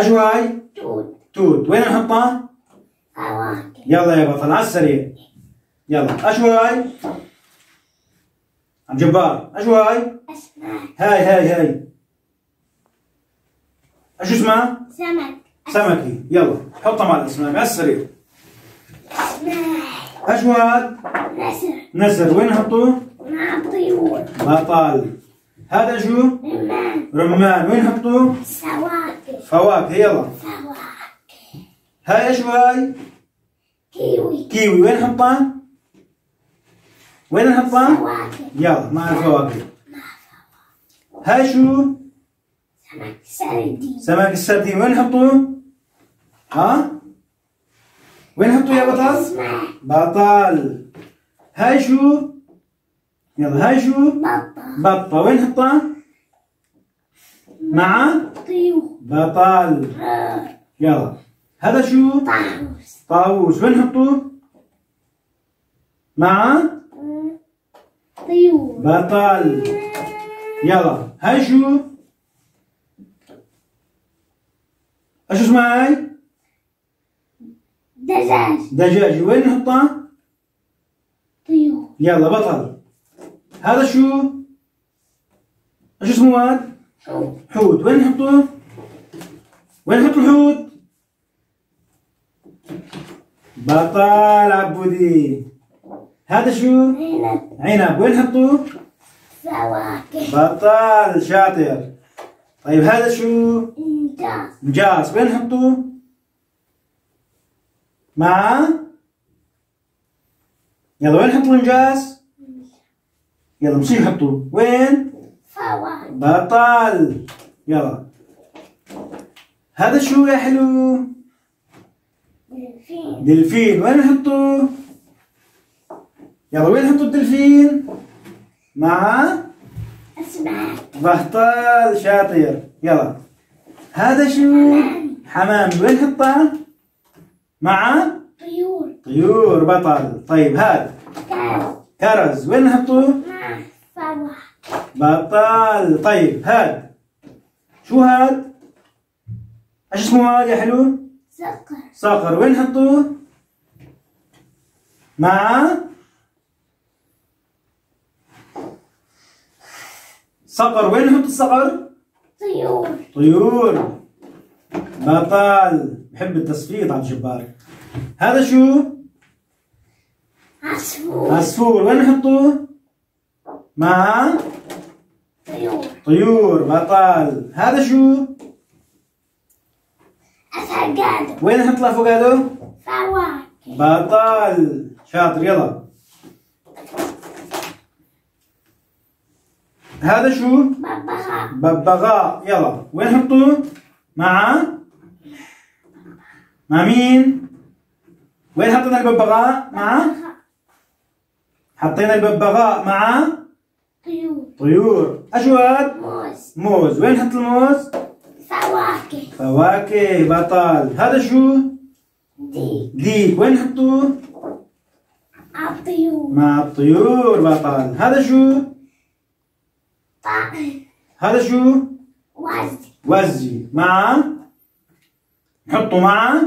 إيش هاي؟ توت توت وين نحطها؟ يلا يا بطل على السريع. يلا. إيش هاي؟ عم جبار. إيش هاي؟ هاي هاي هاي. إيش اسمها؟ سمك. سمكي. يلا. حطها مع الأسماك على السريع. إيش هاد؟ نسر. نسر. وين نحطوه؟ مع طيور. بطل هذا شو؟ رمان رمان وين نحطوه؟ سواكه فواكه يلا فواكه هاي إيش هاي؟ كيوي كيوي وين نحطها؟ وين نحطها؟ فواكه يلا مع الفواكه هاي شو؟ سمك سردين سمك السردين وين نحطوه؟ ها؟ وين نحطوه يا بطل؟ بطل هاي شو؟ يلا هاي شو؟ بطة بطة وين نحطها؟ مع بطل يلا هذا شو؟ طاووس طاووس وين نحطوه؟ مع طيور بطل يلا هاي شو؟ إيش اسمها هاي؟ دجاج دجاجة وين نحطها؟ طيور يلا بطل هذا شو؟ إيش اسمه هذا؟ حوت حوت وين نحطه؟ وين نحط الحوت؟ بطل عبودي هذا شو؟ عنب عنب وين نحطه؟ فواكه بطل شاطر طيب هذا شو؟ انجاز مجاز وين نحطه؟ مع يلا وين نحط المجاز؟ يلا مشي نحطه وين؟ بطل. يلا. هذا شو يا حلو؟ دلفين. دلفين. وين نحطه؟ يلا وين نحط الدلفين؟ مع أسماك. بطل شاطر. يلا. هذا شو؟ حمام. وين نحطه؟ مع طيور. طيور. بطل. طيب هذا. كرز وين فواكه بطل طيب هذا شو هذا؟ إيش اسمه هذا يا حلو؟ صقر. صقر. وين نحطه؟ مع صقر. وين نحط الصقر؟ طيور. طيور. بطل بحب التصفيط على الجبار. هذا شو؟ عصفور عصفور وين نحطه؟ مع طيور طيور بطل هذا شو؟ أفقاد وين نحط الافوكادو؟ فواكه بطل شاطر يلا هذا شو؟ ببغاء ببغاء يلا وين نحطه؟ مع مع مين؟ وين حطينا الببغاء؟ مع حطينا الببغاء مع طيور. طيور. أشواد موز. موز. وين نحط الموز؟ فواكه. فواكه بطل. هذا شو؟ ديك. ديك. وين نحطه؟ الطيور. مع الطيور بطل. هذا شو؟ طائر هذا شو؟ وز وزي. مع؟ نحطه مع؟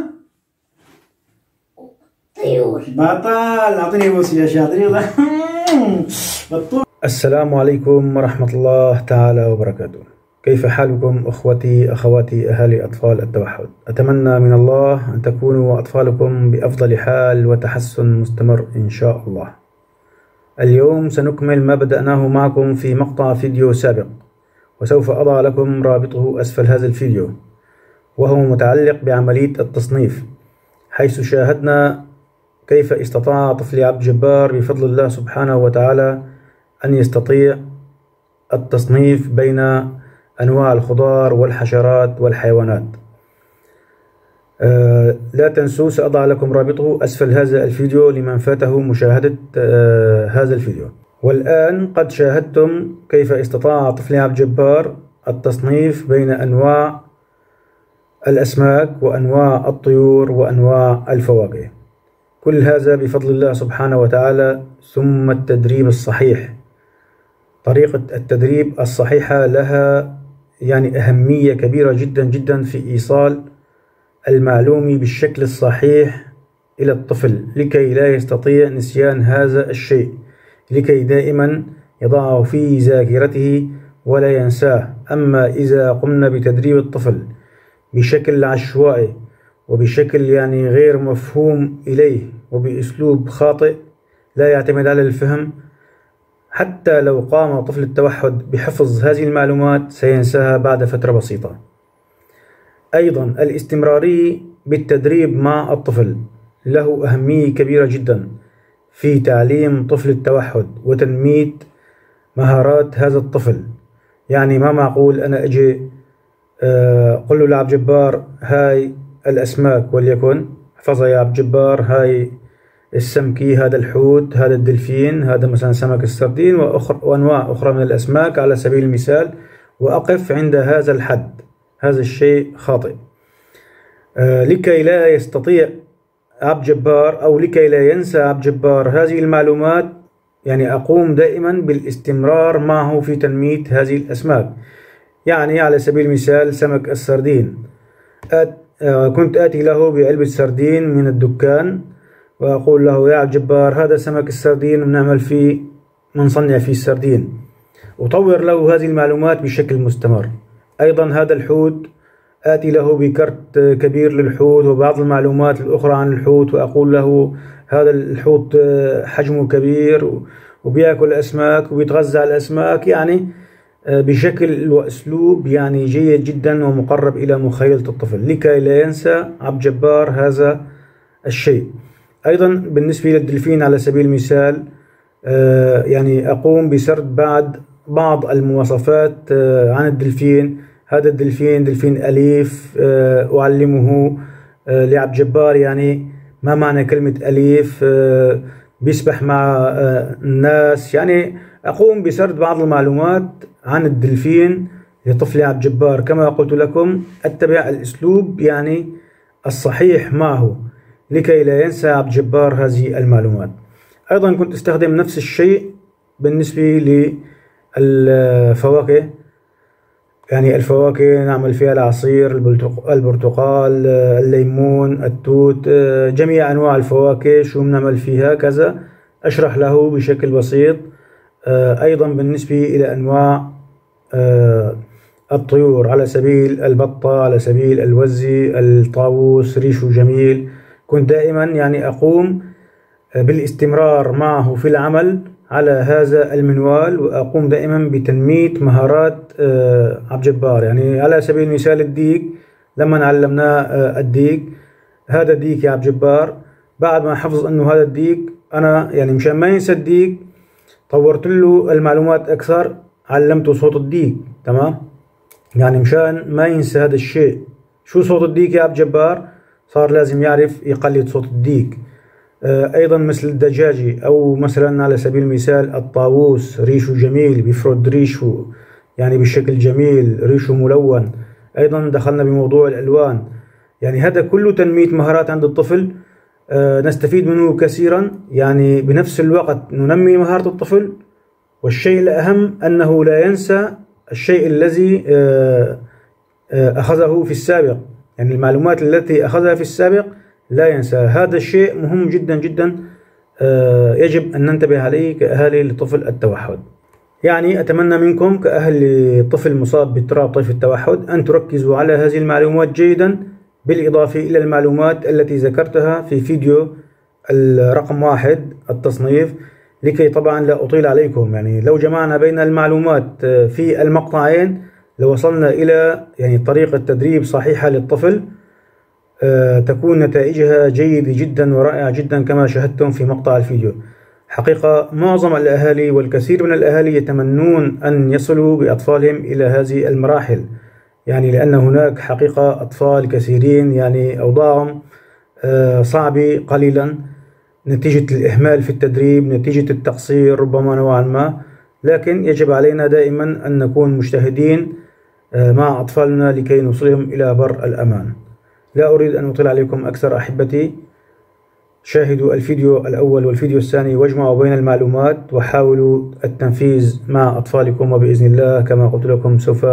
طيور بطل أعطيني بوس يا شاطر يلا بطل. السلام عليكم ورحمة الله تعالى وبركاته. كيف حالكم أخوتي أخواتي أهالي أطفال التوحد؟ أتمنى من الله أن تكونوا أطفالكم بأفضل حال وتحسن مستمر إن شاء الله. اليوم سنكمل ما بدأناه معكم في مقطع فيديو سابق وسوف أضع لكم رابطه أسفل هذا الفيديو وهو متعلق بعملية التصنيف حيث شاهدنا كيف استطاع طفل عبد الجبار بفضل الله سبحانه وتعالى أن يستطيع التصنيف بين أنواع الخضار والحشرات والحيوانات؟ آه، لا تنسوا سأضع لكم رابطه أسفل هذا الفيديو لمن فاته مشاهدة آه، هذا الفيديو. والآن قد شاهدتم كيف استطاع طفل عبد الجبار التصنيف بين أنواع الأسماك وأنواع الطيور وأنواع الفواكه. كل هذا بفضل الله سبحانه وتعالى ثم التدريب الصحيح. طريقة التدريب الصحيحة لها يعني أهمية كبيرة جدا جدا في إيصال المعلوم بالشكل الصحيح إلى الطفل لكي لا يستطيع نسيان هذا الشيء لكي دائما يضعه في ذاكرته ولا ينساه. أما إذا قمنا بتدريب الطفل بشكل عشوائي وبشكل يعني غير مفهوم إليه وبأسلوب خاطئ لا يعتمد على الفهم. حتى لو قام طفل التوحد بحفظ هذه المعلومات سينساها بعد فترة بسيطة. أيضا الاستمرارية بالتدريب مع الطفل له أهمية كبيرة جدا في تعليم طفل التوحد وتنمية مهارات هذا الطفل. يعني ما معقول أنا أجي آه، قل له لعب جبار هاي الأسماك وليكن احفظها يا عبد جبار هاي السمكي هذا الحوت هذا الدلفين هذا مثلا سمك السردين وأخر وأنواع أخرى من الأسماك على سبيل المثال. وأقف عند هذا الحد هذا الشيء خاطئ. آه لكي لا يستطيع عبد جبار أو لكي لا ينسى عبد جبار هذه المعلومات يعني أقوم دائما بالاستمرار معه في تنمية هذه الأسماك. يعني على سبيل المثال سمك السردين. آه كنت آتي له بعلبة سردين من الدكان وأقول له يا عبد جبار هذا سمك السردين بنعمل فيه بنصنع فيه السردين. أطور له هذه المعلومات بشكل مستمر. أيضا هذا الحوت آتي له بكرت كبير للحوت وبعض المعلومات الأخرى عن الحوت وأقول له هذا الحوت حجمه كبير وبيأكل أسماك وبيتغذى على الأسماك يعني بشكل وأسلوب يعني جيد جدا ومقرب إلى مخيلة الطفل. لكي لا ينسى عبد جبار هذا الشيء. أيضا بالنسبة للدلفين على سبيل المثال يعني أقوم بسرد بعد بعض المواصفات عن الدلفين. هذا الدلفين دلفين أليف أعلمه لعبد جبار. يعني ما معنى كلمة أليف؟ بيسبح مع الناس. يعني أقوم بسرد بعض المعلومات عن الدلفين لطفل عبد جبار. كما قلت لكم أتبع الأسلوب يعني الصحيح معه لكي لا ينسى عبد جبار هذه المعلومات. أيضا كنت أستخدم نفس الشيء بالنسبة للفواكه. يعني الفواكه نعمل فيها العصير البرتقال الليمون التوت جميع أنواع الفواكه شو بنعمل فيها؟ كذا. أشرح له بشكل بسيط. أيضا بالنسبة إلى أنواع الطيور على سبيل البطة على سبيل الوزي الطاووس ريشه جميل. كنت دائما يعني أقوم بالاستمرار معه في العمل على هذا المنوال وأقوم دائما بتنمية مهارات عبد جبار يعني على سبيل المثال الديك لما علمناه الديك هذا ديك يا عبد جبار بعد ما حفظ أنه هذا الديك أنا يعني مشان ما ينسى الديك طورت له المعلومات أكثر علمته صوت الديك تمام؟ يعني مشان ما ينسى هذا الشيء. شو صوت الديك يا عبد جبار؟ صار لازم يعرف يقلد صوت الديك أيضا مثل الدجاجي أو مثلا على سبيل المثال الطاووس ريشه جميل بيفرد ريشه يعني بشكل جميل ريشه ملون. أيضا دخلنا بموضوع الألوان. يعني هذا كله تنمية مهارات عند الطفل. نستفيد منه كثيرا. يعني بنفس الوقت ننمي مهارة الطفل والشيء الأهم أنه لا ينسى الشيء الذي أخذه في السابق. يعني المعلومات التي أخذها في السابق لا ينسى. هذا الشيء مهم جدا جدا يجب أن ننتبه عليه كأهالي لطفل التوحد. يعني أتمنى منكم كأهل لطفل مصاب باضطراب طيف التوحد أن تركزوا على هذه المعلومات جيدا. بالإضافة إلى المعلومات التي ذكرتها في فيديو الرقم واحد التصنيف لكي طبعا لا أطيل عليكم. يعني لو جمعنا بين المعلومات في المقطعين لوصلنا إلى يعني طريقة تدريب صحيحة للطفل تكون نتائجها جيدة جدا ورائعة جدا كما شاهدتم في مقطع الفيديو. حقيقة معظم الأهالي والكثير من الأهالي يتمنون أن يصلوا بأطفالهم إلى هذه المراحل. يعني لأن هناك حقيقة أطفال كثيرين يعني أوضاعهم صعبة قليلا. نتيجة الإهمال في التدريب نتيجة التقصير ربما نوعا ما. لكن يجب علينا دائما أن نكون مجتهدين مع أطفالنا لكي نوصلهم إلى بر الأمان. لا أريد أن أطيل عليكم أكثر أحبتي. شاهدوا الفيديو الأول والفيديو الثاني واجمعوا بين المعلومات وحاولوا التنفيذ مع أطفالكم وبإذن الله كما قلت لكم سوف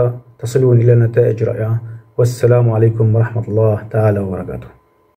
تصلون إلى نتائج رائعة. والسلام عليكم ورحمة الله تعالى وبركاته.